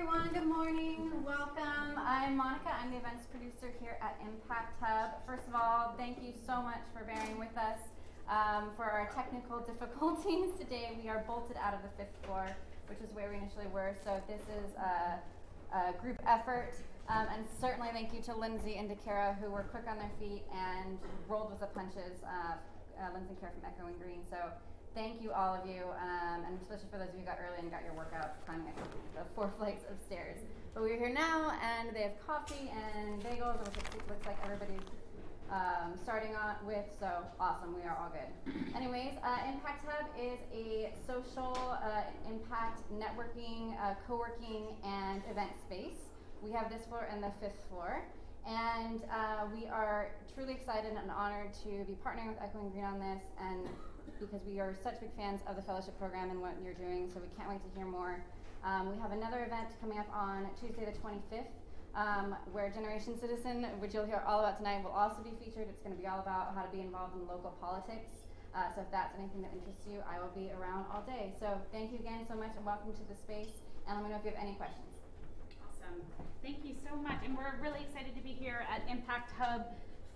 everyone. Good morning. Welcome. I'm Monica. I'm the events producer here at Impact Hub. First of all, thank you so much for bearing with us um, for our technical difficulties today. We are bolted out of the fifth floor, which is where we initially were. So this is a, a group effort. Um, and certainly thank you to Lindsay and DeCara who were quick on their feet and rolled with the punches. Uh, uh, Lindsay and Kara from Echoing Green. So thank you all of you, um, and especially for those of you who got early and got your workout climbing the four flights of stairs. But we're here now, and they have coffee and bagels, which it looks like everybody's um, starting on with. So awesome, we are all good. Anyways, uh, Impact Hub is a social uh, impact networking, uh, co-working, and event space. We have this floor and the fifth floor. And uh, we are truly excited and honored to be partnering with Echoing Green on this, and because we are such big fans of the fellowship program and what you're doing, so we can't wait to hear more. Um, we have another event coming up on Tuesday the 25th, um, where Generation Citizen, which you'll hear all about tonight, will also be featured. It's going to be all about how to be involved in local politics. Uh, so if that's anything that interests you, I will be around all day. So thank you again so much, and welcome to the space. And let me know if you have any questions. Awesome. Thank you so much. And we're really excited to be here at Impact Hub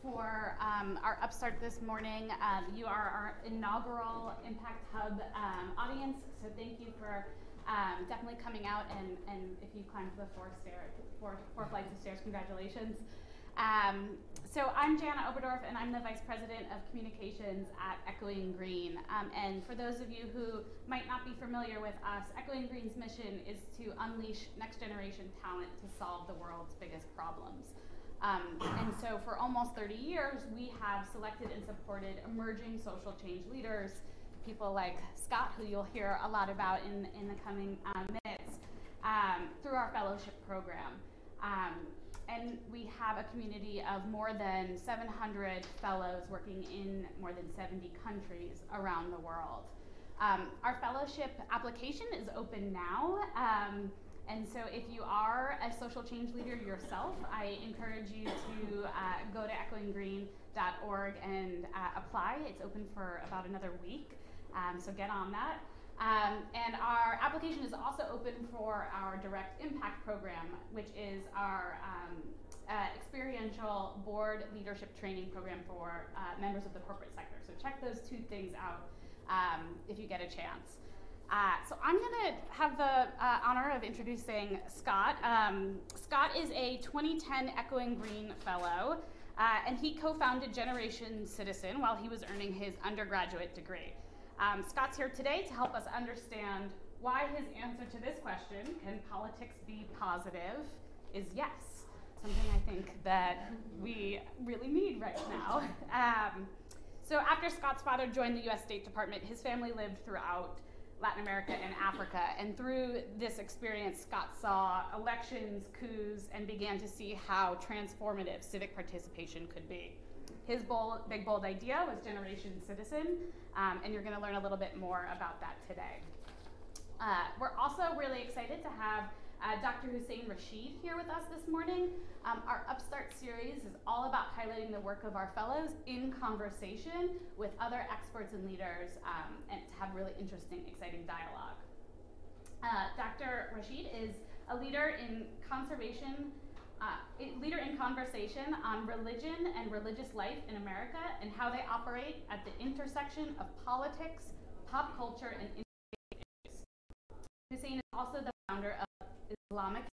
for um, our upstart this morning. Um, you are our inaugural Impact Hub um, audience, so thank you for um, definitely coming out. And, and if you climbed the four, stair, four, four flights of stairs, congratulations. Um, so I'm Jana Oberdorf, and I'm the Vice President of Communications at Echoing Green. And for those of you who might not be familiar with us, Echoing Green's mission is to unleash next generation talent to solve the world's biggest problems. Um, and so for almost 30 years, we have selected and supported emerging social change leaders, people like Scott, who you'll hear a lot about in, in the coming uh, minutes, um, through our fellowship program. Um, and we have a community of more than 700 fellows working in more than 70 countries around the world. Um, our fellowship application is open now. And so, if you are a social change leader yourself, I encourage you to uh, go to echoinggreen.org and uh, apply. It's open for about another week, um, so get on that. Um, and our application is also open for our direct impact program, which is our um, uh, experiential board leadership training program for uh, members of the corporate sector. So check those two things out um, if you get a chance. Uh, so I'm going to have the uh, honor of introducing Scott. Um, Scott is a 2010 Echoing Green Fellow, uh, and he co-founded Generation Citizen while he was earning his undergraduate degree. Um, Scott's here today to help us understand why his answer to this question, can politics be positive, is yes. Something I think that we really need right now. Um, so after Scott's father joined the US State Department, his family lived throughout Latin America and Africa. And through this experience, Scott saw elections, coups, and began to see how transformative civic participation could be. His bold, big, bold idea was Generation Citizen, um, and you're going to learn a little bit more about that today. Uh, we're also really excited to have uh, Dr. Hussein Rashid here with us this morning. Um, our Upstart series is all about highlighting the work of our fellows in conversation with other experts and leaders um, and to have really interesting, exciting dialogue. Uh, Dr. Rashid is a leader in conservation uh, leader in conversation on religion and religious life in America and how they operate at the intersection of politics, pop culture, and. Hussein is also the founder of Islamicate,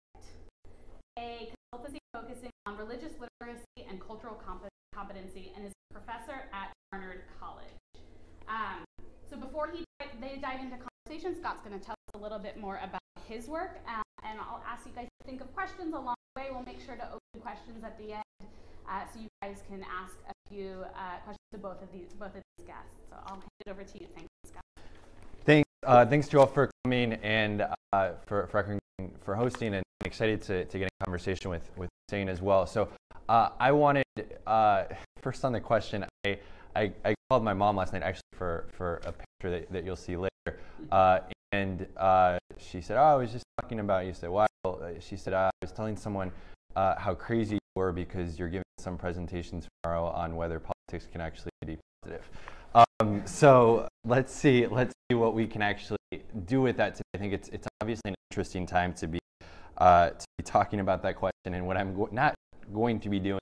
a consultancy focusing on religious literacy and cultural competency, and is a professor at Barnard College. Um, so before he they dive into conversation, Scott's going to tell us a little bit more about his work, uh, and I'll ask you guys to think of questions along the way, we'll make sure to open questions at the end uh, so you guys can ask a few uh, questions to both of these both of these guests. So I'll hand it over to you. Thanks, Scott. Thanks, uh, thanks to all for coming and uh, for, for for hosting and excited to, to get in conversation with with Hussein as well. So uh, I wanted uh, first on the question. I, I, I called my mom last night actually for for a picture that, that you'll see later. and she said, "Oh, I was just talking about you." Said? Uh, she said, I was telling someone uh, how crazy you were because you're giving some presentations tomorrow on whether politics can actually be positive. Um, so let's see, let's see what we can actually do with that today. I think it's, it's obviously an interesting time to be uh, to be talking about that question. And what I'm go- not going to be doing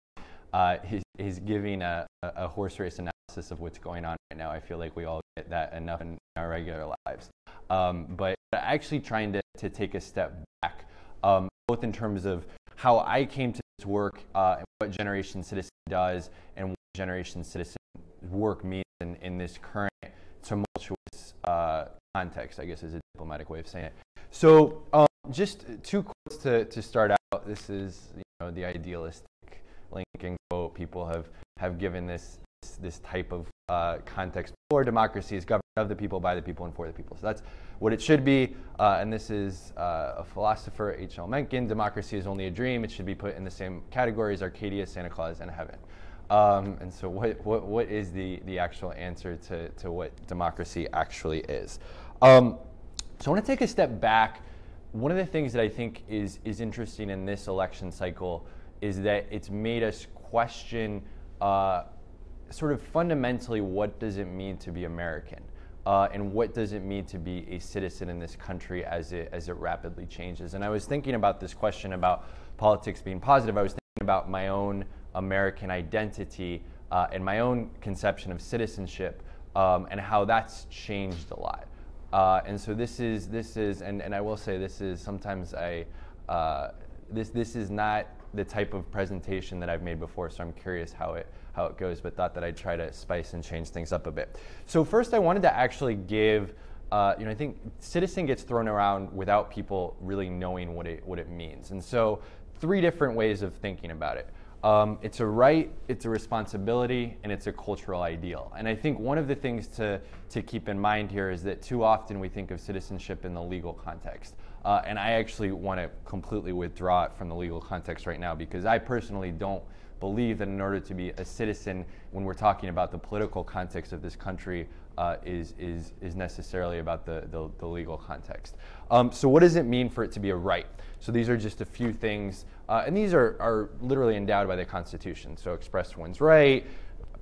uh, is, is, giving a, a, horse race analysis of what's going on right now. I feel like we all get that enough in our regular lives. Um, but actually trying to, to take a step back, um, both in terms of how I came to this work uh, and what Generation Citizen does and what Generation Citizen work means in, in this current tumultuous uh, context, I guess is a diplomatic way of saying it. So um, just two quotes to, to start out. This is you know, the idealistic Lincoln quote. People have, have given this, this, this type of uh, context for democracy is governed of the people, by the people, and for the people. So that's what it should be. Uh, and this is uh, a philosopher, H.L. Mencken. Democracy is only a dream. It should be put in the same category as Arcadia, Santa Claus, and heaven. Um, and so, what, what, what is the, the actual answer to, to what democracy actually is? Um, so, I want to take a step back. One of the things that I think is, is interesting in this election cycle is that it's made us question uh, sort of fundamentally what does it mean to be American? Uh, and what does it mean to be a citizen in this country as it, as it rapidly changes? And I was thinking about this question about politics being positive. I was thinking about my own American identity uh, and my own conception of citizenship um, and how that's changed a lot. Uh, and so this is this is and, and I will say this is sometimes I uh, this this is not the type of presentation that I've made before, so I'm curious how it how it goes, but thought that I'd try to spice and change things up a bit. So first, I wanted to actually give. Uh, you know, I think citizen gets thrown around without people really knowing what it what it means, and so three different ways of thinking about it. Um, it's a right, it's a responsibility, and it's a cultural ideal. And I think one of the things to, to keep in mind here is that too often we think of citizenship in the legal context. Uh, and I actually want to completely withdraw it from the legal context right now because I personally don't believe that in order to be a citizen, when we're talking about the political context of this country, uh, is, is, is necessarily about the, the, the legal context. Um, so, what does it mean for it to be a right? So, these are just a few things uh, and these are, are literally endowed by the Constitution. So express one's right,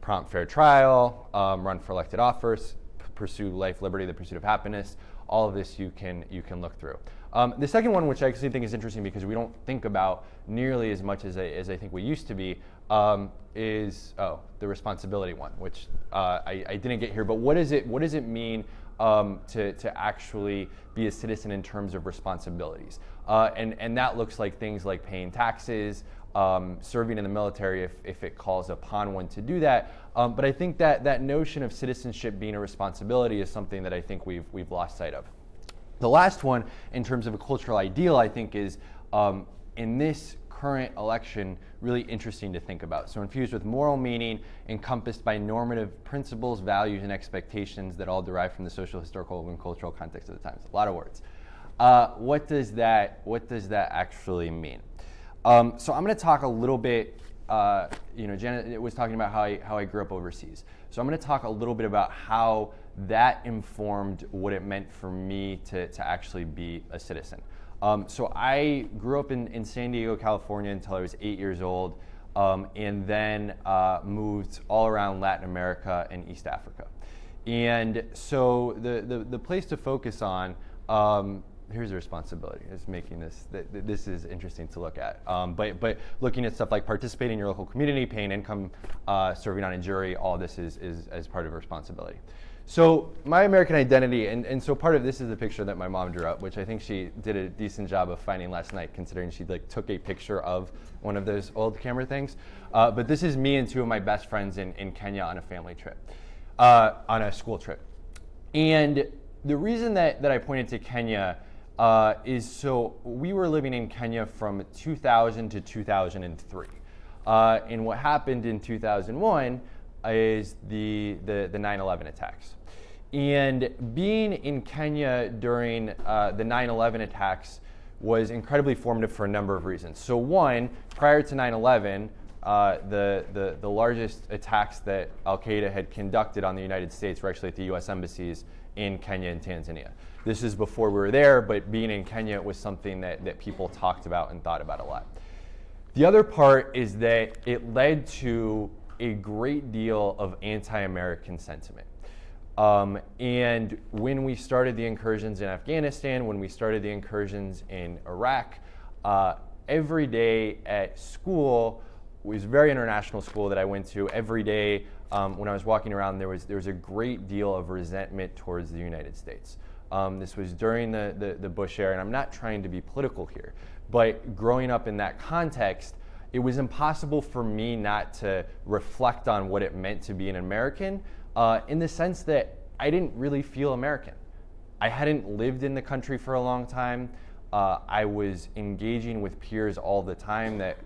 prompt fair trial, um, run for elected office, p- pursue life, liberty, the pursuit of happiness. All of this you can you can look through. Um, the second one, which I actually think is interesting because we don't think about nearly as much as I, as I think we used to be, um, is oh the responsibility one, which uh, I, I, didn't get here. But what is it? What does it mean um, to to actually be a citizen in terms of responsibilities? Uh, and, and that looks like things like paying taxes, um, serving in the military if, if it calls upon one to do that. Um, but I think that that notion of citizenship being a responsibility is something that I think we've, we've lost sight of. The last one, in terms of a cultural ideal, I think is um, in this current election really interesting to think about. So, infused with moral meaning, encompassed by normative principles, values, and expectations that all derive from the social, historical, and cultural context of the times. A lot of words. Uh, what does that What does that actually mean? Um, so I'm going to talk a little bit. Uh, you know, Janet was talking about how I, how I grew up overseas. So I'm going to talk a little bit about how that informed what it meant for me to, to actually be a citizen. Um, so I grew up in, in San Diego, California until I was eight years old, um, and then uh, moved all around Latin America and East Africa. And so the, the, the place to focus on um, here's a responsibility. Is making this this is interesting to look at. Um, but but looking at stuff like participating in your local community paying income uh, serving on a jury all this is is as part of responsibility so my american identity and, and so part of this is the picture that my mom drew up which i think she did a decent job of finding last night considering she like took a picture of one of those old camera things uh, but this is me and two of my best friends in, in kenya on a family trip uh, on a school trip and the reason that, that i pointed to kenya uh, is so we were living in Kenya from 2000 to 2003. Uh, and what happened in 2001 is the, the, the 9-11 attacks. And being in Kenya during uh, the 9-11 attacks was incredibly formative for a number of reasons. So one, prior to 9-11, uh, the, the, the largest attacks that Al Qaeda had conducted on the United States were actually at the US embassies in Kenya and Tanzania. This is before we were there, but being in Kenya was something that, that people talked about and thought about a lot. The other part is that it led to a great deal of anti American sentiment. Um, and when we started the incursions in Afghanistan, when we started the incursions in Iraq, uh, every day at school was very international school that I went to. Every day um, when I was walking around, there was there was a great deal of resentment towards the United States. Um, this was during the, the, the Bush era, and I'm not trying to be political here, but growing up in that context, it was impossible for me not to reflect on what it meant to be an American uh, in the sense that I didn't really feel American. I hadn't lived in the country for a long time. Uh, I was engaging with peers all the time that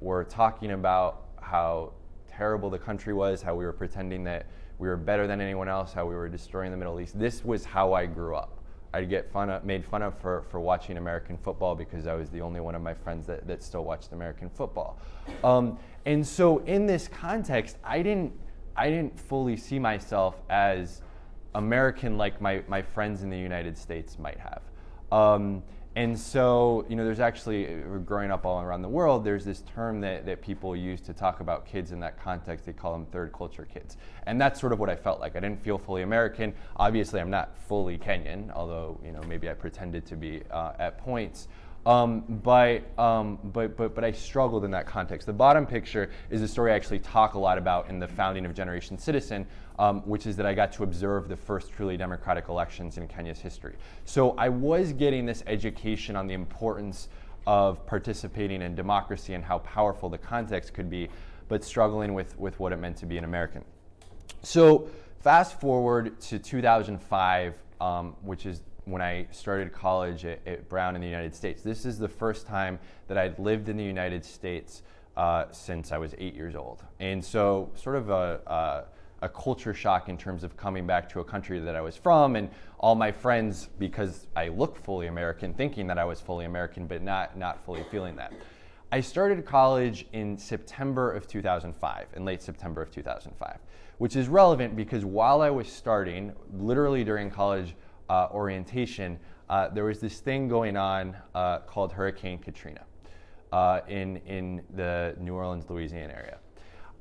were talking about how terrible the country was, how we were pretending that we were better than anyone else, how we were destroying the Middle East. This was how I grew up. I'd get fun of, made fun of for, for watching American football because I was the only one of my friends that, that still watched American football. Um, and so in this context, I didn't, I didn't fully see myself as American like my, my friends in the United States might have. Um, and so, you know, there's actually, growing up all around the world, there's this term that, that people use to talk about kids in that context. They call them third culture kids. And that's sort of what I felt like. I didn't feel fully American. Obviously, I'm not fully Kenyan, although, you know, maybe I pretended to be uh, at points. Um, but, um, but, but, but I struggled in that context. The bottom picture is a story I actually talk a lot about in the founding of Generation Citizen, um, which is that I got to observe the first truly democratic elections in Kenya's history. So I was getting this education on the importance of participating in democracy and how powerful the context could be, but struggling with, with what it meant to be an American. So fast forward to 2005, um, which is when I started college at, at, Brown in the United States. This is the first time that I'd lived in the United States uh, since I was eight years old. And so, sort of a, a, a, culture shock in terms of coming back to a country that I was from, and all my friends, because I look fully American, thinking that I was fully American, but not, not fully feeling that. I started college in September of 2005, in late September of 2005, which is relevant because while I was starting, literally during college, uh, orientation, uh, there was this thing going on uh, called Hurricane Katrina uh, in, in the New Orleans, Louisiana area.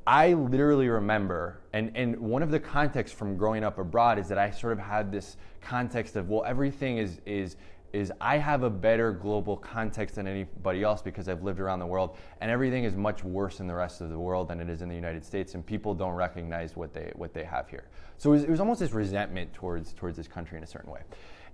I literally remember, and, and one of the contexts from growing up abroad is that I sort of had this context of, well, everything is, is, is I have a better global context than anybody else because I've lived around the world, and everything is much worse in the rest of the world than it is in the United States, and people don't recognize what they what they have here. So it was, it was almost this resentment towards towards this country in a certain way.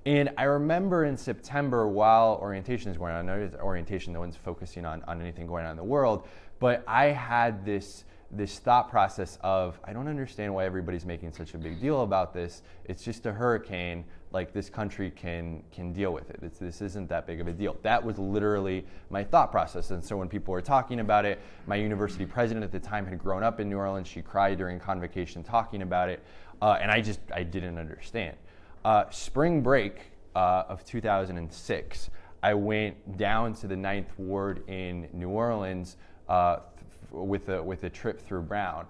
And I remember in September, while orientation is going on, I know orientation, no one's focusing on, on anything going on in the world, but I had this this thought process of I don't understand why everybody's making such a big deal about this. It's just a hurricane like this country can can deal with it. It's, this isn't that big of a deal. That was literally my thought process. And so when people were talking about it, my university president at the time had grown up in New Orleans. She cried during convocation talking about it, uh, and I just I didn't understand. Uh, spring break uh, of 2006, I went down to the Ninth Ward in New Orleans uh, with a with a trip through Brown.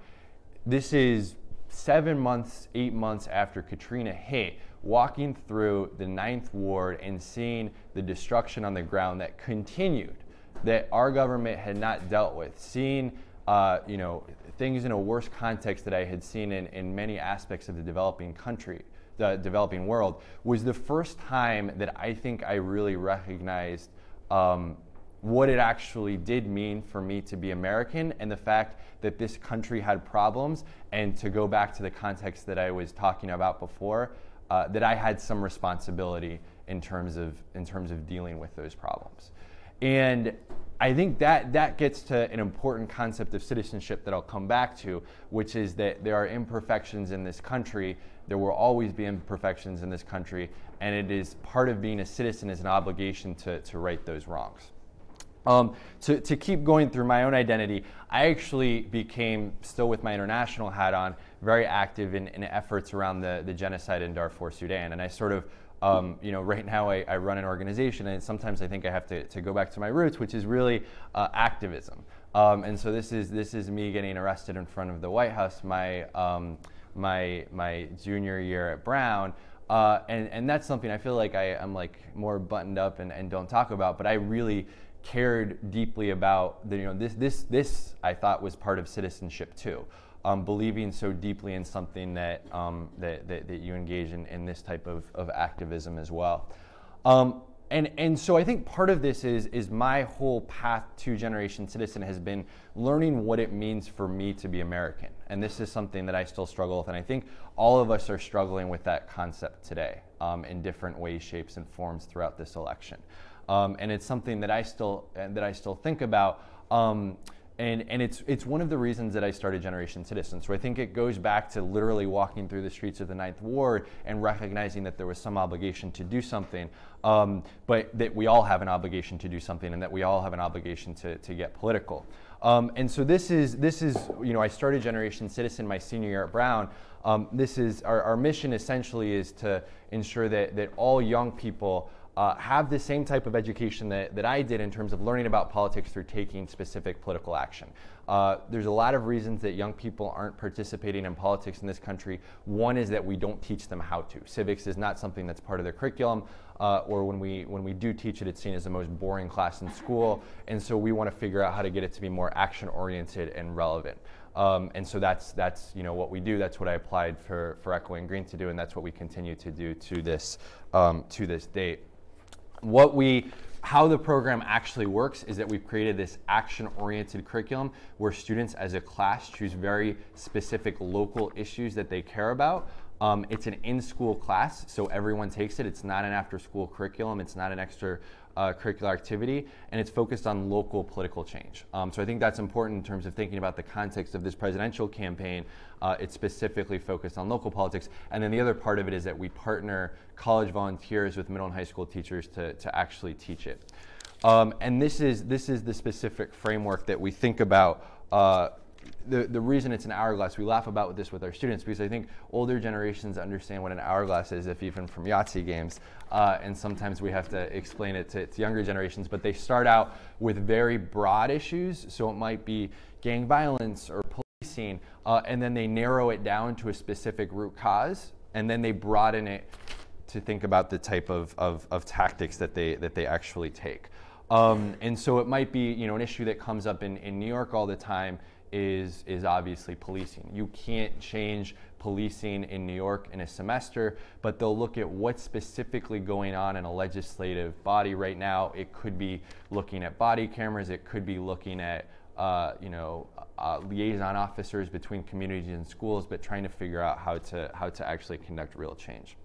This is seven months, eight months after Katrina hit, walking through the Ninth Ward and seeing the destruction on the ground that continued, that our government had not dealt with, seeing uh, you know things in a worse context that I had seen in, in many aspects of the developing country, the developing world, was the first time that I think I really recognized um, what it actually did mean for me to be American and the fact that this country had problems. And to go back to the context that I was talking about before, uh, that I had some responsibility in terms of in terms of dealing with those problems. And I think that that gets to an important concept of citizenship that I'll come back to, which is that there are imperfections in this country. There will always be imperfections in this country, and it is part of being a citizen is an obligation to, to right those wrongs. Um, to, to keep going through my own identity, I actually became, still with my international hat on, very active in, in efforts around the, the genocide in Darfur, Sudan. And I sort of, um, you know, right now I, I, run an organization, and sometimes I think I have to, to go back to my roots, which is really uh, activism. Um, and so this is, this is me getting arrested in front of the White House my, um, my, my junior year at Brown. Uh, and, and that's something I feel like I, am like more buttoned up and, and don't talk about, but I really cared deeply about the, you know this this this I thought was part of citizenship too. Um, believing so deeply in something that, um, that, that, that, you engage in, in this type of, of activism as well. Um, and and so I think part of this is is my whole path to Generation Citizen has been learning what it means for me to be American, and this is something that I still struggle with, and I think all of us are struggling with that concept today um, in different ways, shapes, and forms throughout this election, um, and it's something that I still that I still think about. Um, and, and it's, it's one of the reasons that I started Generation Citizen. So I think it goes back to literally walking through the streets of the Ninth Ward and recognizing that there was some obligation to do something, um, but that we all have an obligation to do something and that we all have an obligation to, to get political. Um, and so this is, this is, you know, I started Generation Citizen my senior year at Brown. Um, this is, our, our mission essentially is to ensure that, that all young people uh, have the same type of education that, that I did in terms of learning about politics through taking specific political action. Uh, there's a lot of reasons that young people aren't participating in politics in this country. One is that we don't teach them how to. Civics is not something that's part of their curriculum, uh, or when we when we do teach it, it's seen as the most boring class in school. And so we want to figure out how to get it to be more action oriented and relevant. Um, and so that's that's you know what we do. That's what I applied for for Echoing Green to do, and that's what we continue to do to this um, to this date what we how the program actually works is that we've created this action oriented curriculum where students as a class choose very specific local issues that they care about. Um, it's an in school class, so everyone takes it. It's not an after school curriculum, it's not an extra uh, curricular activity, and it's focused on local political change. Um, so I think that's important in terms of thinking about the context of this presidential campaign. Uh, it's specifically focused on local politics. And then the other part of it is that we partner college volunteers with middle and high school teachers to, to actually teach it. Um, and this is, this is the specific framework that we think about uh, the, the reason it's an hourglass, we laugh about this with our students because I think older generations understand what an hourglass is, if even from Yahtzee games. Uh, and sometimes we have to explain it to, to, younger generations. But they start out with very broad issues. So it might be gang violence or policing. Uh, and then they narrow it down to a specific root cause. And then they broaden it to think about the type of, of, of tactics that they, that they actually take. Um, and so it might be you know, an issue that comes up in, in New York all the time is, is obviously policing. You can't change policing in New York in a semester, but they'll look at what's specifically going on in a legislative body right now. It could be looking at body cameras, it could be looking at uh, you know, uh, liaison officers between communities and schools, but trying to figure out how to, how to actually conduct real change.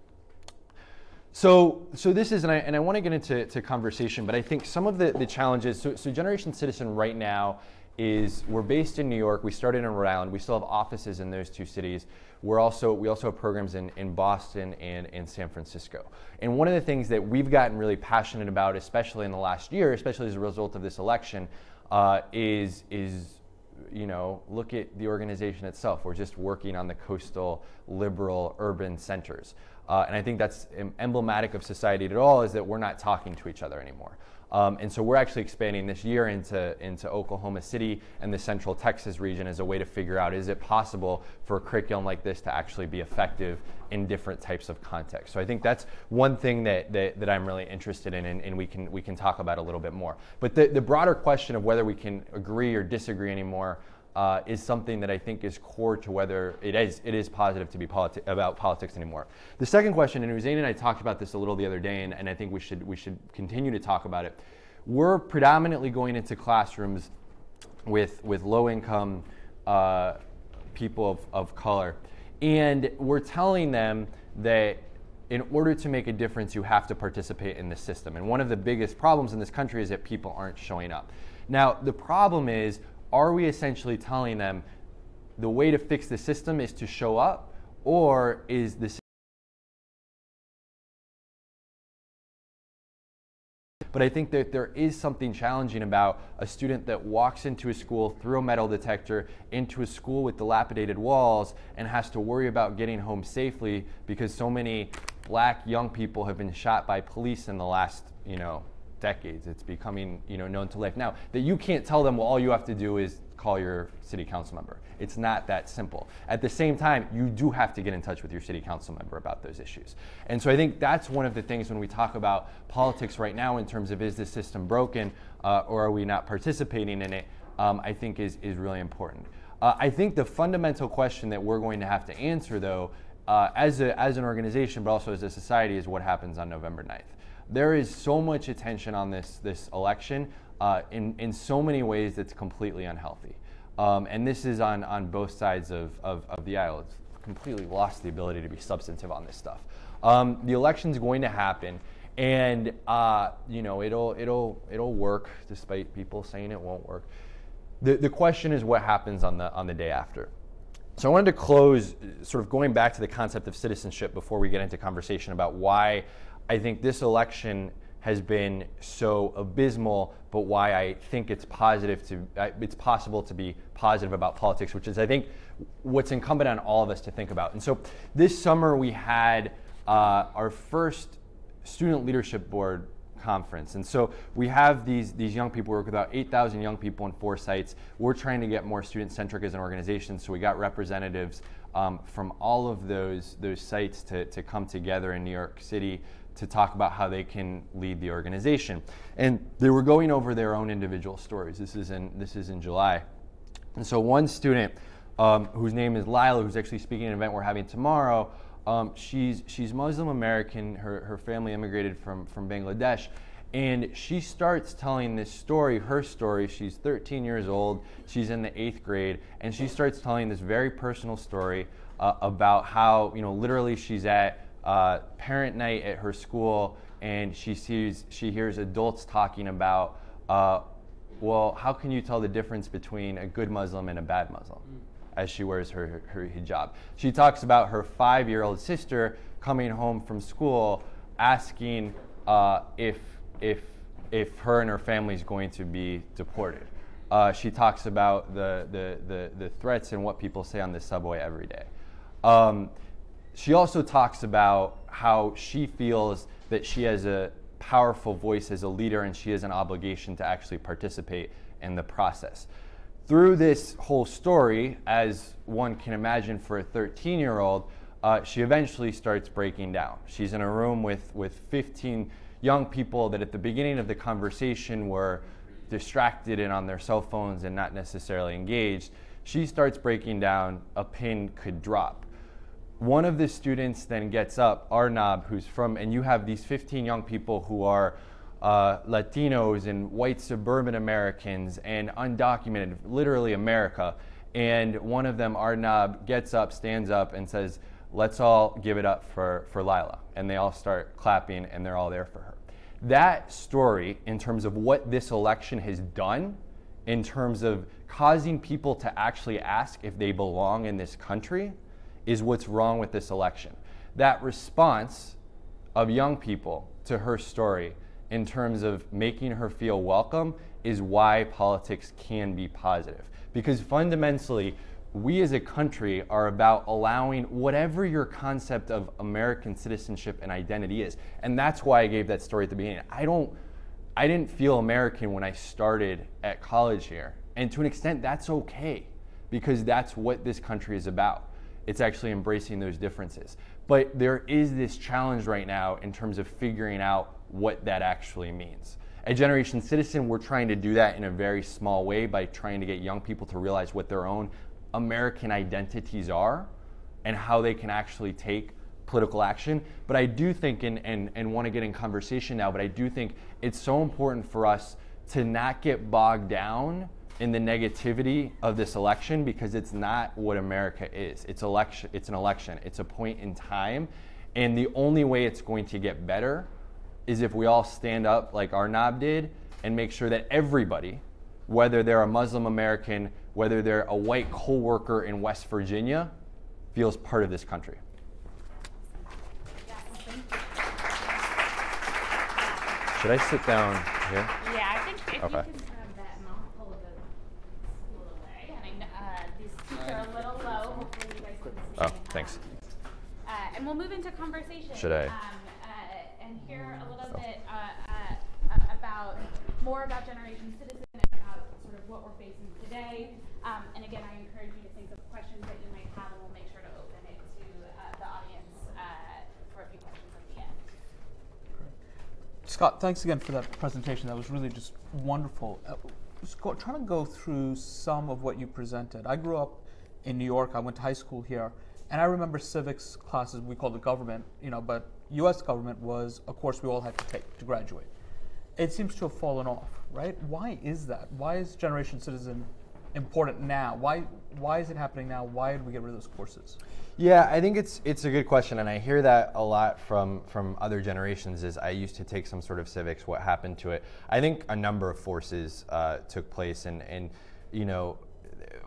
So, so this is, and I, and I want to get into to conversation, but I think some of the, the challenges, so, so Generation Citizen right now is we're based in New York. We started in Rhode Island. We still have offices in those two cities. We're also we also have programs in, in Boston and in San Francisco. And one of the things that we've gotten really passionate about, especially in the last year, especially as a result of this election, uh, is is you know look at the organization itself. We're just working on the coastal liberal urban centers. Uh, and I think that's emblematic of society at all is that we're not talking to each other anymore. Um, and so we're actually expanding this year into, into Oklahoma City and the central Texas region as a way to figure out is it possible for a curriculum like this to actually be effective in different types of contexts. So I think that's one thing that, that, that I'm really interested in and, and, we, can, we can talk about a little bit more. But the, the broader question of whether we can agree or disagree anymore uh, is something that I think is core to whether it is, it is positive to be politi- about politics anymore. The second question, and Hussein and I talked about this a little the other day, and, and I think we should, we should continue to talk about it. We're predominantly going into classrooms with, with low income uh, people of, of color, and we're telling them that in order to make a difference, you have to participate in the system. And one of the biggest problems in this country is that people aren't showing up. Now, the problem is are we essentially telling them the way to fix the system is to show up, or is the But I think that there is something challenging about a student that walks into a school through a metal detector, into a school with dilapidated walls, and has to worry about getting home safely because so many black young people have been shot by police in the last, you know, decades. It's becoming you know known to life now that you can't tell them well all you have to do is call your city council member. It's not that simple. At the same time, you do have to get in touch with your city council member about those issues. And so I think that's one of the things when we talk about politics right now in terms of is this system broken uh, or are we not participating in it, um, I think is, is really important. Uh, I think the fundamental question that we're going to have to answer though, uh, as, a, as an organization, but also as a society, is what happens on November 9th there is so much attention on this this election uh, in in so many ways that's completely unhealthy. Um, and this is on, on both sides of, of, of, the aisle. It's completely lost the ability to be substantive on this stuff. Um, the election's going to happen, and uh, you know it'll it'll it'll work despite people saying it won't work. The the question is what happens on the on the day after. So I wanted to close, sort of going back to the concept of citizenship before we get into conversation about why I think this election has been so abysmal, but why I think it's positive to it's possible to be positive about politics, which is I think what's incumbent on all of us to think about. And so this summer we had uh, our first student leadership board conference. And so we have these, these young people, we work with about 8,000 young people in four sites. We're trying to get more student centric as an organization. So we got representatives um, from all of those, those sites to, to come together in New York City to talk about how they can lead the organization. And they were going over their own individual stories. This is in, this is in July. And so one student um, whose name is Lila, who's actually speaking at an event we're having tomorrow, um, she's, she's Muslim American. Her, her family immigrated from, from Bangladesh. And she starts telling this story, her story. She's 13 years old, she's in the eighth grade, and she starts telling this very personal story uh, about how, you know, literally she's at uh, parent night at her school, and she sees she hears adults talking about, uh, well, how can you tell the difference between a good Muslim and a bad Muslim? As she wears her, her hijab. She talks about her five year old sister coming home from school asking uh, if, if, if her and her family is going to be deported. Uh, she talks about the, the, the, the, threats and what people say on the subway every day. Um, she also talks about how she feels that she has a powerful voice as a leader and she has an obligation to actually participate in the process. Through this whole story, as one can imagine for a 13 year old, uh, she eventually starts breaking down. She's in a room with, with 15 young people that at the beginning of the conversation were distracted and on their cell phones and not necessarily engaged. She starts breaking down, a pin could drop one of the students then gets up, Arnab, who's from, and you have these 15 young people who are uh, Latinos and white suburban Americans and undocumented, literally America. And one of them, Arnab, gets up, stands up, and says, Let's all give it up for, for Lila. And they all start clapping, and they're all there for her. That story, in terms of what this election has done, in terms of causing people to actually ask if they belong in this country, is what's wrong with this election. That response of young people to her story in terms of making her feel welcome is why politics can be positive. Because fundamentally, we as a country are about allowing whatever your concept of American citizenship and identity is. And that's why I gave that story at the beginning. I don't I didn't feel American when I started at college here. And to an extent that's okay because that's what this country is about it's actually embracing those differences. But there is this challenge right now in terms of figuring out what that actually means. At Generation Citizen, we're trying to do that in a very small way by trying to get young people to realize what their own American identities are and how they can actually take political action. But I do think, and, and, and want to get in conversation now, but I do think it's so important for us to not get bogged down in the negativity of this election because it's not what America is. It's election. It's an election. It's a point in time, and the only way it's going to get better is if we all stand up like Arnab did and make sure that everybody, whether they're a Muslim American, whether they're a white co-worker in West Virginia, feels part of this country. Should I sit down here? Yeah, I think if okay. you can Oh, thanks. Uh, and we'll move into conversation. Should I? Um, uh, and hear a little oh. bit uh, uh, about more about Generation Citizen and about sort of what we're facing today. Um, and again, I encourage you to think of questions that you might have, and we'll make sure to open it to uh, the audience uh, for a few questions at the end. Scott, thanks again for that presentation. That was really just wonderful. Scott, trying to go through some of what you presented. I grew up in New York. I went to high school here. And I remember civics classes, we called it government, you know, but US government was a course we all had to take to graduate. It seems to have fallen off, right? Why is that? Why is Generation Citizen important now? Why, why is it happening now? Why did we get rid of those courses? Yeah, I think it's it's a good question, and I hear that a lot from from other generations. Is I used to take some sort of civics. What happened to it? I think a number of forces uh, took place, and and you know.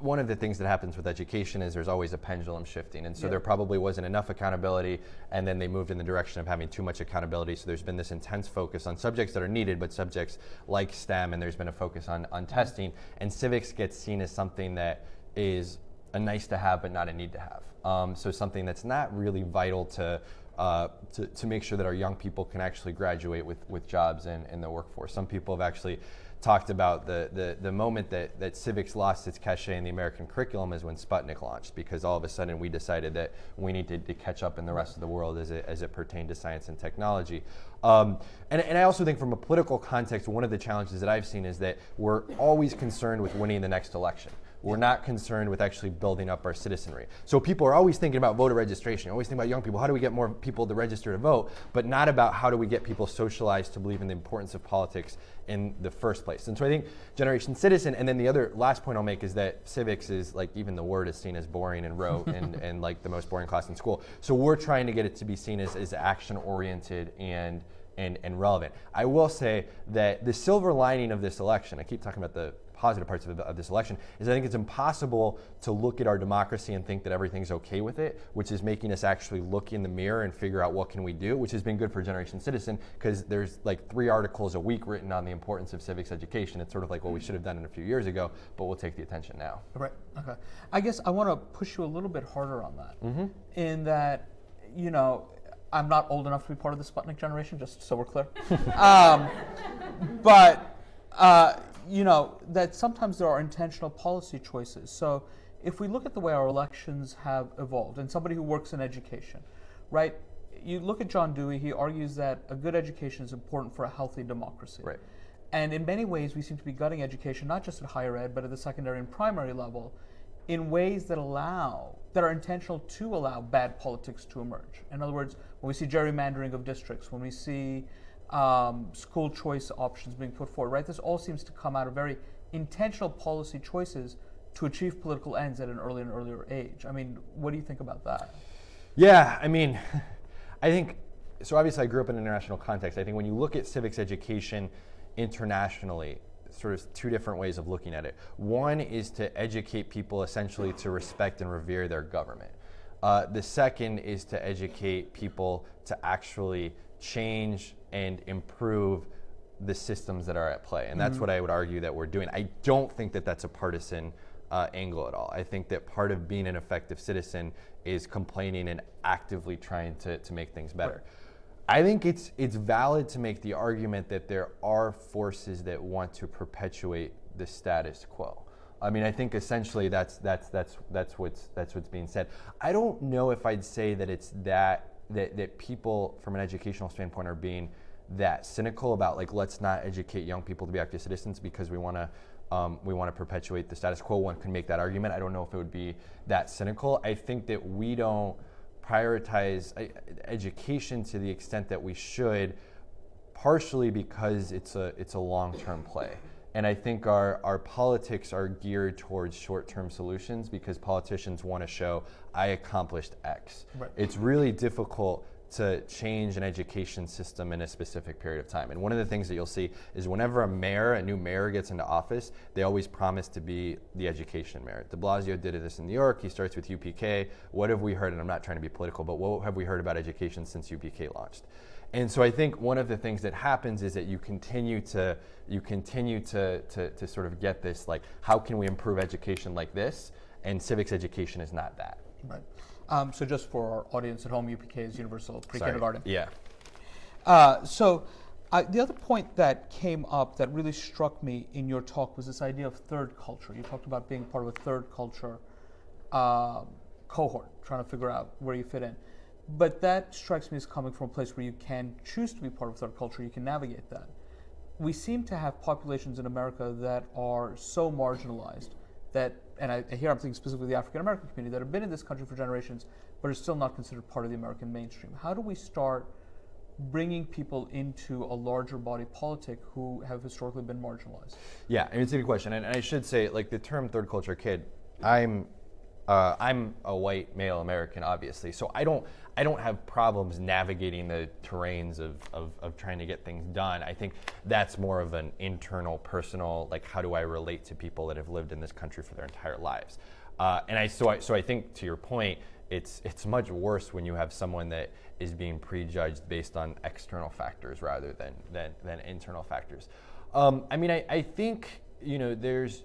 One of the things that happens with education is there's always a pendulum shifting, and so Yeah. there probably wasn't enough accountability, and then they moved in the direction of having too much accountability. So there's been this intense focus on subjects that are needed, but subjects like STEM, and there's been a focus on on testing, and civics gets seen as something that is a nice to have but not a need to have. Um, so something that's not really vital to, uh, to to make sure that our young people can actually graduate with, with jobs in, in the workforce. Some people have actually talked about the, the, the moment that, that civics lost its cachet in the American curriculum is when Sputnik launched because all of a sudden we decided that we needed to catch up in the rest of the world as it, as it pertained to science and technology. Um, and, and I also think from a political context, one of the challenges that I've seen is that we're always concerned with winning the next election. We're not concerned with actually building up our citizenry. So people are always thinking about voter registration, always thinking about young people. How do we get more people to register to vote? But not about how do we get people socialized to believe in the importance of politics in the first place. And so I think Generation Citizen, and then the other last point I'll make is that civics is like even the word is seen as boring and rote and, and like the most boring class in school. So we're trying to get it to be seen as, as action oriented and and, and relevant. I will say that the silver lining of this election, I keep talking about the positive parts of, of, this election, is I think it's impossible to look at our democracy and think that everything's okay with it, which is making us actually look in the mirror and figure out what can we do, which has been good for Generation Citizen because there's like three articles a week written on the importance of civics education. It's sort of like what we should have done in a few years ago, but we'll take the attention now. Right. Okay. I guess I want to push you a little bit harder on that. Mm-hmm. In that, you know, I'm not old enough to be part of the Sputnik generation, just so we're clear. um, but, uh, you know, that sometimes there are intentional policy choices. So if we look at the way our elections have evolved, and somebody who works in education, right? You look at John Dewey, he argues that a good education is important for a healthy democracy. Right. And in many ways, we seem to be gutting education, not just at higher ed, but at the secondary and primary level, in ways that allow, that are intentional to allow bad politics to emerge. In other words, when we see gerrymandering of districts, when we see um, school choice options being put forward, right? This all seems to come out of very intentional policy choices to achieve political ends at an earlier and earlier age. I mean, what do you think about that? Yeah, I mean, I think so. Obviously, I grew up in an international context. I think when you look at civics education internationally, sort of two different ways of looking at it. One is to educate people essentially to respect and revere their government. Uh, the second is to educate people to actually change and improve the systems that are at play. And that's what I would argue that we're doing. I don't think that that's a partisan uh, angle at all. I think that part of being an effective citizen is complaining and actively trying to, to make things better. I think it's it's valid to make the argument that there are forces that want to perpetuate the status quo. I mean, I think essentially that's that's that's that's what's that's what's being said. I don't know if I'd say that it's that that that people from an educational standpoint are being that cynical about like let's not educate young people to be active citizens because we want to um, we want to perpetuate the status quo. One can make that argument. I don't know if it would be that cynical. I think that we don't prioritize education to the extent that we should, partially because it's a it's a long-term play. And I think our, our politics are geared towards short term solutions because politicians want to show I accomplished X. Right. It's really difficult to change an education system in a specific period of time. And one of the things that you'll see is whenever a mayor, a new mayor gets into office, they always promise to be the education mayor. De Blasio did this in New York. He starts with UPK. What have we heard? And I'm not trying to be political, but what have we heard about education since UPK launched? And so I think one of the things that happens is that you continue to you continue to, to, to sort of get this like how can we improve education like this? And civics education is not that. Right. Um, so just for our audience at home, UPK is Universal. Pre-Kindergarten. Yeah. Uh, so uh, the other point that came up that really struck me in your talk was this idea of third culture. You talked about being part of a third culture um cohort, trying to figure out where you fit in. But that strikes me as coming from a place where you can choose to be part of third culture, you can navigate that. We seem to have populations in America that are so marginalized that, and I, here I'm thinking specifically the African American community that have been in this country for generations, but are still not considered part of the American mainstream. How do we start bringing people into a larger body politic who have historically been marginalized? Yeah, and it's a good question. And, and I should say, like the term third culture kid, I'm uh, I'm a white male American, obviously, so I don't I don't have problems navigating the terrains of, of, of, trying to get things done. I think that's more of an internal, personal, like how do I relate to people that have lived in this country for their entire lives. Uh, and I so I so I think to your point, it's it's much worse when you have someone that is being prejudged based on external factors rather than than, than internal factors. Um, I mean, I, I think you know there's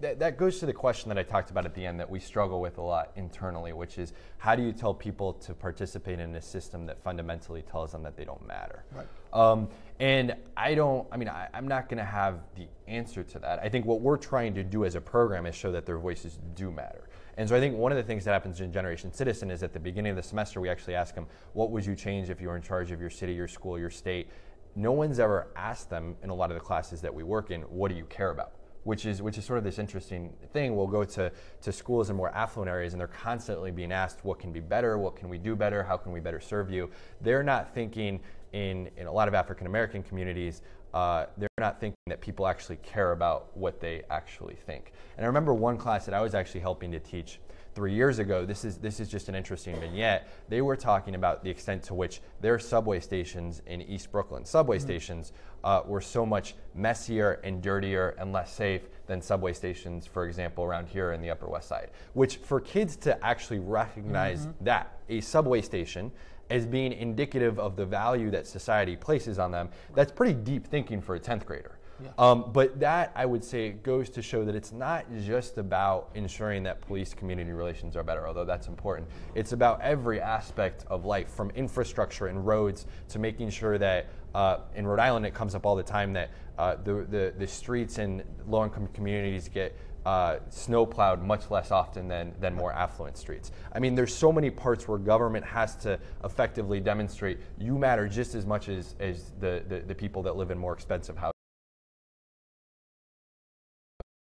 that, that goes to the question that I talked about at the end that we struggle with a lot internally, which is how do you tell people to participate in a system that fundamentally tells them that they don't matter? Right. Um, and I don't, I mean, I, am not going to have the answer to that. I think what we're trying to do as a program is show that their voices do matter. And so I think one of the things that happens in Generation Citizen is at the beginning of the semester, we actually ask them, what would you change if you were in charge of your city, your school, your state? No one's ever asked them in a lot of the classes that we work in, what do you care about? Which is, which is sort of this interesting thing. We'll go to, to schools in more affluent areas and they're constantly being asked, what can be better? What can we do better? How can we better serve you? They're not thinking in, in a lot of African American communities, uh, they're not thinking that people actually care about what they actually think. And I remember one class that I was actually helping to teach three years ago. This is this is just an interesting vignette. They were talking about the extent to which their subway stations in East Brooklyn, subway mm-hmm. stations, uh, were so much messier and dirtier and less safe than subway stations, for example, around here in the Upper West Side. Which for kids to actually recognize mm-hmm. that a subway station as being indicative of the value that society places on them, that's pretty deep thinking for a 10th grader. Yeah. Um, but that, I would say, goes to show that it's not just about ensuring that police community relations are better, although that's important. It's about every aspect of life, from infrastructure and roads to making sure that uh, in Rhode Island it comes up all the time that uh, the, the, the streets in low income communities get uh, snow plowed much less often than, than more affluent streets. I mean, there's so many parts where government has to effectively demonstrate you matter just as much as, as the, the, the people that live in more expensive houses.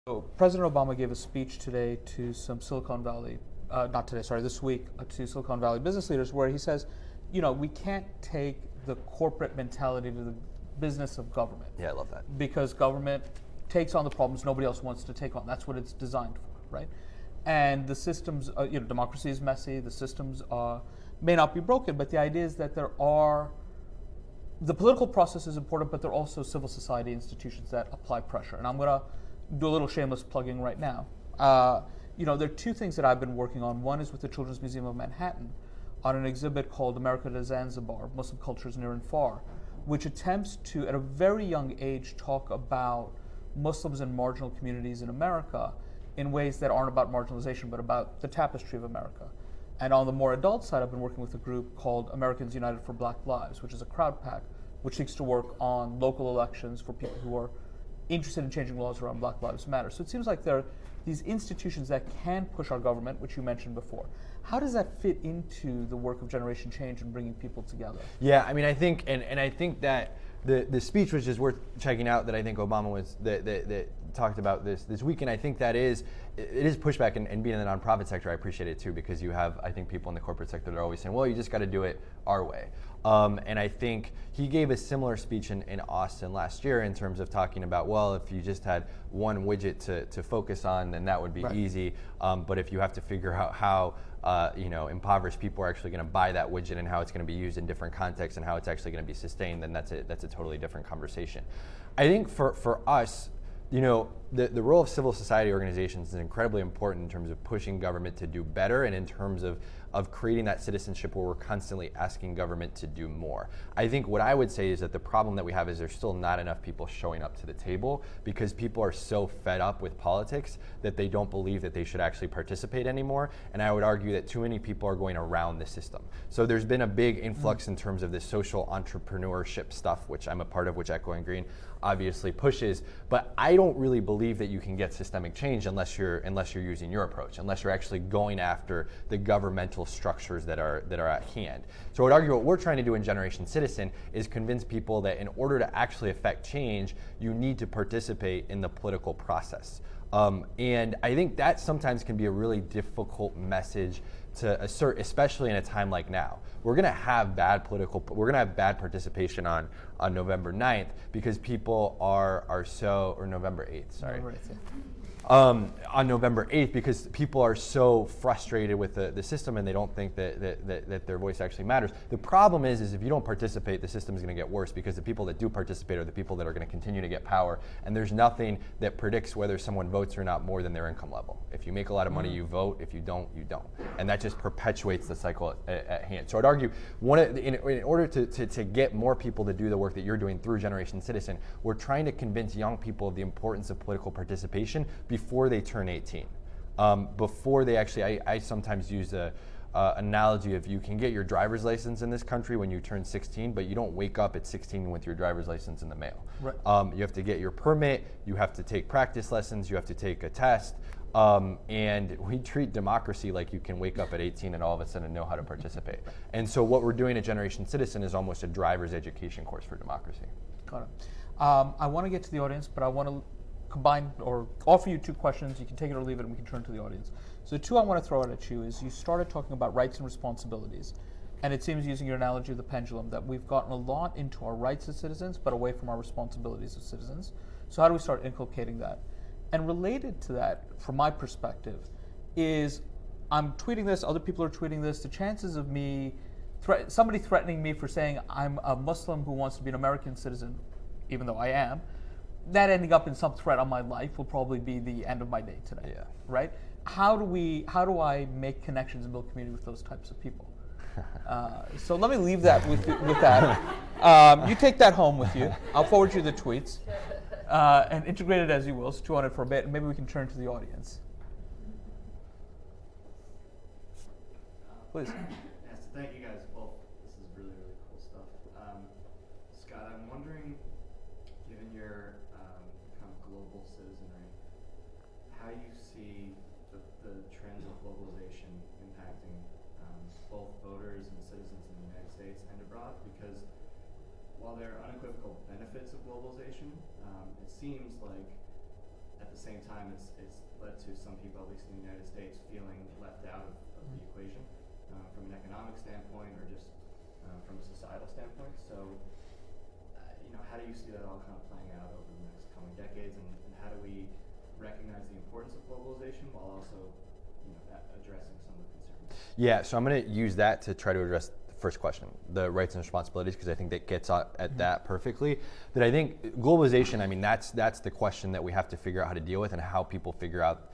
So President Obama gave a speech today to some Silicon Valley, uh, not today, sorry, this week, uh, to Silicon Valley business leaders, where he says, you know, we can't take the corporate mentality to the business of government. Yeah, I love that. Because government takes on the problems nobody else wants to take on. That's what it's designed for, right? And the systems, uh, you know, democracy is messy. The systems uh, may not be broken, but the idea is that there are the political process is important, but there are also civil society institutions that apply pressure. And I'm going to do a little shameless plugging right now. Uh, you know, there are two things that I've been working on. One is with the Children's Museum of Manhattan on an exhibit called America to Zanzibar Muslim Cultures Near and Far, which attempts to, at a very young age, talk about Muslims and marginal communities in America in ways that aren't about marginalization, but about the tapestry of America. And on the more adult side, I've been working with a group called Americans United for Black Lives, which is a Crowdpac which seeks to work on local elections for people who are interested in changing laws around Black Lives Matter. So it seems like there are these institutions that can push our government, which you mentioned before. How does that fit into the work of Generation Change and bringing people together? Yeah, I mean, I think, and, and I think that the, the speech was just worth checking out that I think Obama was that, that, that talked about this this week, and I think that is it is pushback. And, and, being in the nonprofit sector, I appreciate it too because you have I think people in the corporate sector that are always saying, well, you just got to do it our way. Um, and I think he gave a similar speech in, in Austin last year in terms of talking about, well, if you just had one widget to, to focus on, then that would be right. easy. Um, but if you have to figure out how uh, you know, impoverished people are actually going to buy that widget and how it's going to be used in different contexts and how it's actually going to be sustained, then that's a, that's a totally different conversation. I think for, for us, you know, the, the role of civil society organizations is incredibly important in terms of pushing government to do better and in terms of of creating that citizenship where we're constantly asking government to do more. I think what I would say is that the problem that we have is there's still not enough people showing up to the table because people are so fed up with politics that they don't believe that they should actually participate anymore. And I would argue that too many people are going around the system. So there's been a big influx mm. in terms of this social entrepreneurship stuff, which I'm a part of, which Echoing Green obviously pushes. But I don't really believe that you can get systemic change unless you're unless you're using your approach, unless you're actually going after the governmental structures that are that are at hand. So I would argue what we're trying to do in Generation Citizen is convince people that in order to actually affect change, you need to participate in the political process. Um, and I think that sometimes can be a really difficult message to assert, especially in a time like now. We're going to have bad political, we're going to have bad participation on, on November 9th because people are, are so, or November 8th, sorry. November 8th, yeah um, on November 8th because people are so frustrated with the, the system and they don't think that, that, that, that, their voice actually matters. The problem is, is if you don't participate, the system is going to get worse because the people that do participate are the people that are going to continue to get power. And there's nothing that predicts whether someone votes or not more than their income level. If you make a lot of money, mm. you vote. If you don't, you don't. And that just perpetuates the cycle at, at hand. So I'd argue, one in, in order to, to, to get more people to do the work that you're doing through Generation Citizen, we're trying to convince young people of the importance of political participation before they turn 18. Um, before they actually, I, I sometimes use a uh, analogy of you can get your driver's license in this country when you turn 16, but you don't wake up at 16 with your driver's license in the mail. Right. Um, you have to get your permit, you have to take practice lessons, you have to take a test. Um, and we treat democracy like you can wake up at 18 and all of a sudden know how to participate. And so, what we're doing at Generation Citizen is almost a driver's education course for democracy. Got it. Um, I want to get to the audience, but I want to combine or offer you two questions. You can take it or leave it, and we can turn to the audience. So the two I want to throw out at you is you started talking about rights and responsibilities, and it seems using your analogy of the pendulum that we've gotten a lot into our rights as citizens, but away from our responsibilities as citizens. So how do we start inculcating that? And related to that, from my perspective, is I'm tweeting this, other people are tweeting this. The chances of me, thre- somebody threatening me for saying I'm a Muslim who wants to be an American citizen, even though I am, that ending up in some threat on my life will probably be the end of my day today. Yeah. Right? How do we? How do I make connections and build community with those types of people? Uh, so let me leave that with, with that. Um, you take that home with you. I'll forward you the tweets uh, and integrate it as you will. So on it for a bit, and maybe we can turn to the audience. Please. Yeah, so I'm going to use that to try to address the first question, the rights and responsibilities, because I think that gets at, at mm-hmm. that perfectly. That I think globalization, I mean, that's that's the question that we have to figure out how to deal with, and how people figure out,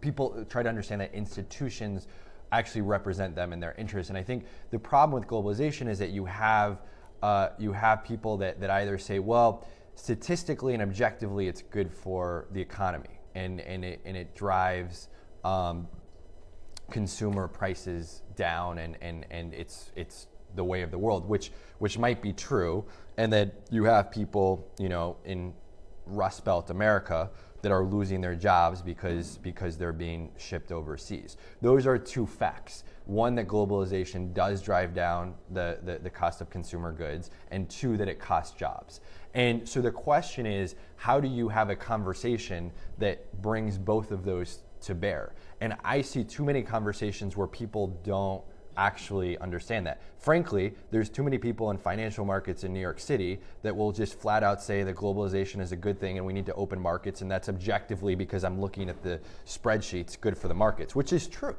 people try to understand that institutions actually represent them and their interests. And I think the problem with globalization is that you have uh, you have people that, that either say, well, statistically and objectively, it's good for the economy and, and, it, and it drives um, consumer prices down and, and, and it's, it's the way of the world, which, which might be true. And that you have people, you know, in Rust Belt America that are losing their jobs because, because they're being shipped overseas. Those are two facts. One, that globalization does drive down the, the, the cost of consumer goods, and two, that it costs jobs. And so the question is how do you have a conversation that brings both of those to bear? And I see too many conversations where people don't actually understand that. Frankly, there's too many people in financial markets in New York City that will just flat out say that globalization is a good thing and we need to open markets, and that's objectively because I'm looking at the spreadsheets good for the markets, which is true.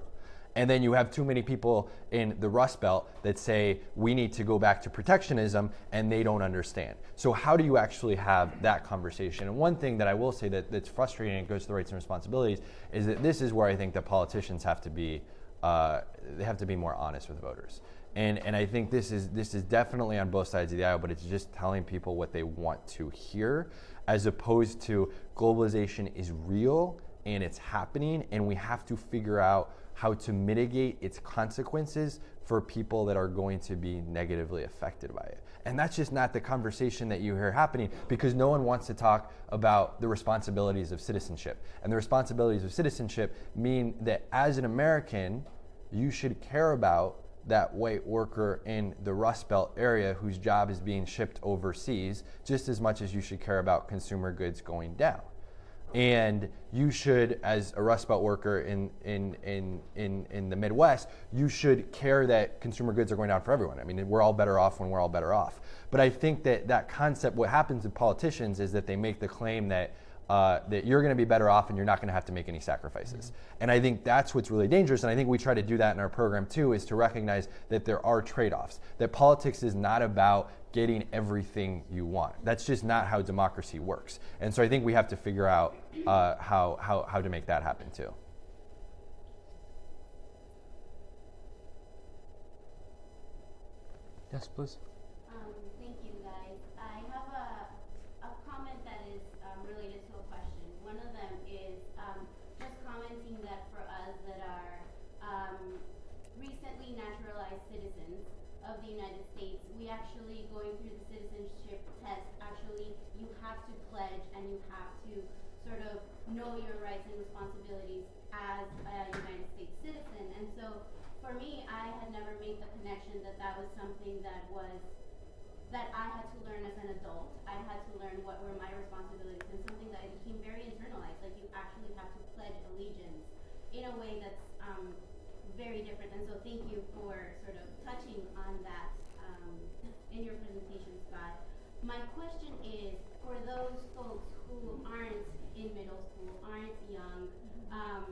And then you have too many people in the Rust Belt that say we need to go back to protectionism and they don't understand. So, how do you actually have that conversation? And one thing that I will say that, that's frustrating and goes to the rights and responsibilities is that this is where I think the politicians have to be uh, they have to be more honest with voters. And, and I think this is, this is definitely on both sides of the aisle, but it's just telling people what they want to hear, as opposed to globalization is real and it's happening, and we have to figure out how to mitigate its consequences for people that are going to be negatively affected by it. And that's just not the conversation that you hear happening because no one wants to talk about the responsibilities of citizenship. And the responsibilities of citizenship mean that as an American, you should care about that white worker in the Rust Belt area whose job is being shipped overseas just as much as you should care about consumer goods going down. And you should, as a Rust Belt worker in, in, in, in, in the Midwest, you should care that consumer goods are going down for everyone. I mean, we're all better off when we're all better off. But I think that that concept, what happens with politicians is that they make the claim that uh, that you're going to be better off and you're not going to have to make any sacrifices. And I think that's what's really dangerous. And I think we try to do that in our program too, is to recognize that there are trade offs, that politics is not about getting everything you want. That's just not how democracy works. And so I think we have to figure out uh, how, how, how to make that happen too. Yes, please. Um, thank you, guys. I have a, a comment that is um, related to a question. One of them is um, just commenting that for us that are um, recently naturalized citizens of the United States, we actually going through the citizenship test. Actually, you have to pledge and you have to sort of know your rights and responsibilities as a United States citizen. And so, for me, I had never made the connection that that was something that was that I had to learn as an adult. I had to learn what were my responsibilities and something that became very internalized. Like you actually have to pledge allegiance in a way that's um, very different. And so thank you for sort of touching on that um, in your presentation, Scott. My question is for those folks who aren't in middle school, aren't young, um,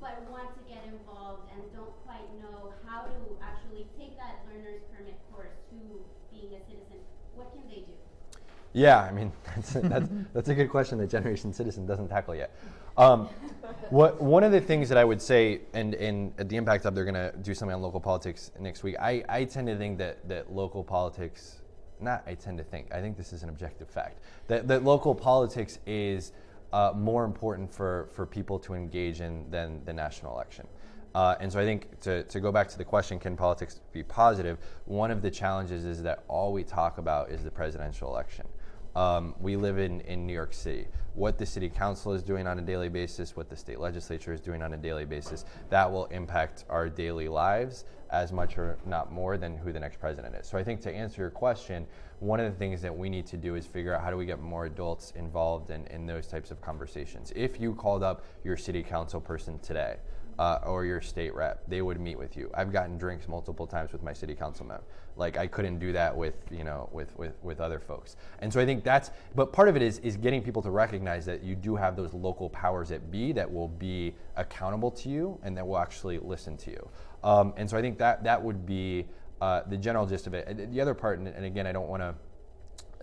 but want to get involved and don't quite know how to actually take that learner's permit course to being a citizen, what can they do? Yeah, I mean, that's, that's, that's a good question that Generation Citizen doesn't tackle yet. Um, what, one of the things that I would say, and, and at the Impact Hub, they're going to do something on local politics next week. I, I tend to think that, that local politics, not I tend to think, I think this is an objective fact, that, that local politics is uh, more important for, for people to engage in than the national election. Uh, and so I think to, to go back to the question, can politics be positive? One of the challenges is that all we talk about is the presidential election. Um, we live in, in New York City. What the city council is doing on a daily basis, what the state legislature is doing on a daily basis, that will impact our daily lives as much or not more than who the next president is. So I think to answer your question, one of the things that we need to do is figure out how do we get more adults involved in, in those types of conversations. If you called up your city council person today, uh, or your state rep, they would meet with you. I've gotten drinks multiple times with my city councilman. Like I couldn't do that with you know with, with with other folks. And so I think that's. But part of it is is getting people to recognize that you do have those local powers at be that will be accountable to you and that will actually listen to you. Um, and so I think that that would be uh, the general gist of it. The other part, and, again, I don't want to.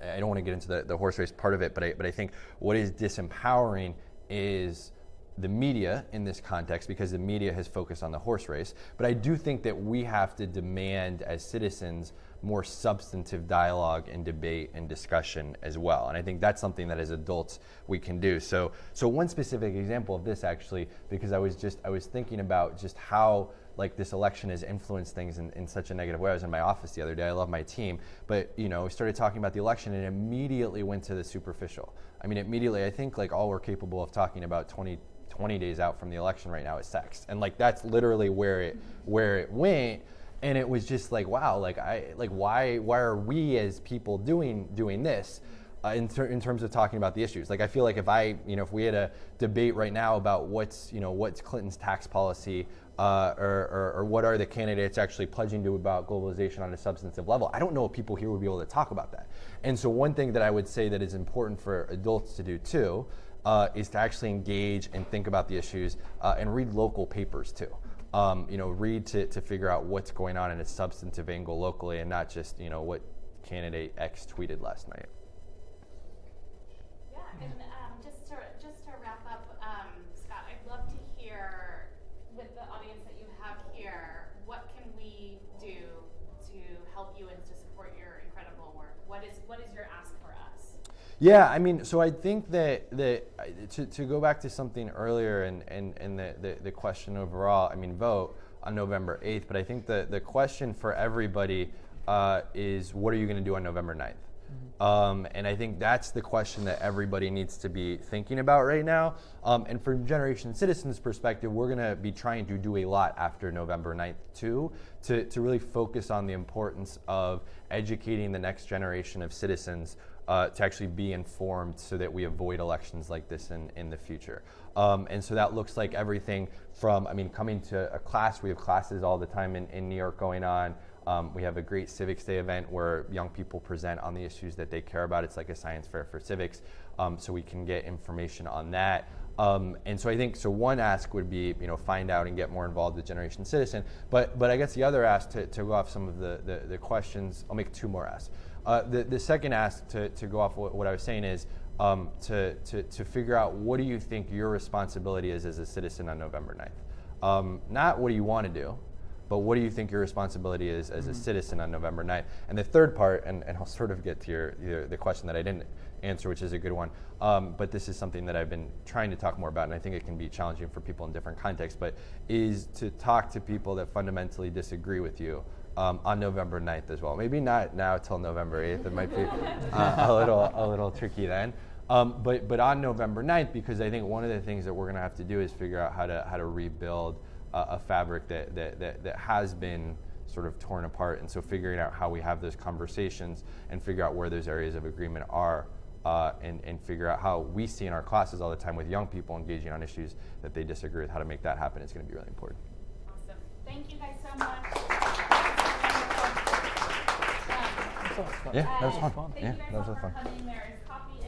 I don't want to get into the, the horse race part of it, but I, but I think what is disempowering is the media in this context because the media has focused on the horse race. But I do think that we have to demand as citizens more substantive dialogue and debate and discussion as well. And I think that's something that as adults we can do. So so one specific example of this actually, because I was just I was thinking about just how like this election has influenced things in, in such a negative way. I was in my office the other day. I love my team, but you know, we started talking about the election and immediately went to the superficial. I mean, immediately, I think like all we're capable of talking about 20, 20 days out from the election right now is sex, and like that's literally where it where it went. And it was just like, wow, like I like why why are we as people doing doing this? Uh, in, ter- in terms of talking about the issues. Like I feel like if I, you know, if we had a debate right now about what's, you know, what's Clinton's tax policy uh, or, or, or, what are the candidates actually pledging to about globalization on a substantive level, I don't know if people here would be able to talk about that. And so one thing that I would say that is important for adults to do too uh, is to actually engage and think about the issues uh, and read local papers too. Um, you know, read to, to figure out what's going on in a substantive angle locally and not just, you know, what candidate X tweeted last night. Yeah, and um, just to just to wrap up, um, Scott, I'd love to hear with the audience that you have here, what can we do to help you and to support your incredible work? What is what is your ask for us? Yeah, I mean, so I think that, that to, to go back to something earlier and, and, and the, the, the question overall, I mean, vote on November 8th, but I think the, the question for everybody uh, is what are you going to do on November 9th? Um, and I think that's the question that everybody needs to be thinking about right now. Um, and from Generation Citizens' perspective, we're going to be trying to do a lot after November 9th, too, to, to really focus on the importance of educating the next generation of citizens uh, to actually be informed so that we avoid elections like this in, in the future. Um, and so that looks like everything from, I mean, coming to a class, we have classes all the time in, in New York going on. Um, we have a great Civics Day event where young people present on the issues that they care about. It's like a science fair for civics, um, so we can get information on that. Um, and so I think so. One ask would be you know find out and get more involved with Generation Citizen. But but I guess the other ask to, to go off some of the, the, the questions. I'll make two more asks. Uh, the the second ask to, to go off what, I was saying is um, to, to to figure out what do you think your responsibility is as a citizen on November 9th. Um, not what do you want to do, but what do you think your responsibility is as a citizen on November 9th? And the third part, and, and I'll sort of get to your, your the question that I didn't answer, which is a good one, um, but this is something that I've been trying to talk more about, and I think it can be challenging for people in different contexts, but is to talk to people that fundamentally disagree with you. Um, on November 9th as well. Maybe not now till November 8th. It might be uh, a little a little tricky then. Um, but but on November 9th, because I think one of the things that we're going to have to do is figure out how to how to rebuild uh, a fabric that, that, that, that has been sort of torn apart. And so figuring out how we have those conversations and figure out where those areas of agreement are uh, and, and figure out how we see in our classes all the time with young people engaging on issues that they disagree with, how to make that happen is going to be really important. Awesome. Thank you guys so much. Yeah, that was fun. Thank Yeah, you guys that was all really for fun. coming. There is coffee